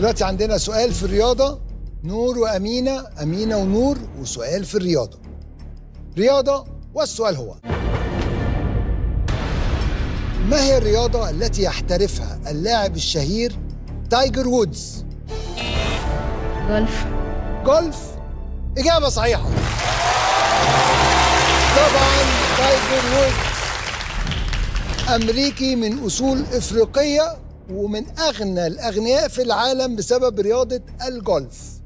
دلوقتي عندنا سؤال في الرياضة. نور وأمينة. أمينة ونور وسؤال في الرياضة. رياضة والسؤال هو ما هي الرياضة التي يحترفها اللاعب الشهير تايجر وودز؟ جولف. جولف؟ إجابة صحيحة. طبعا تايجر وودز أمريكي من أصول إفريقية. ومن أغنى الأغنياء في العالم بسبب رياضة الجولف.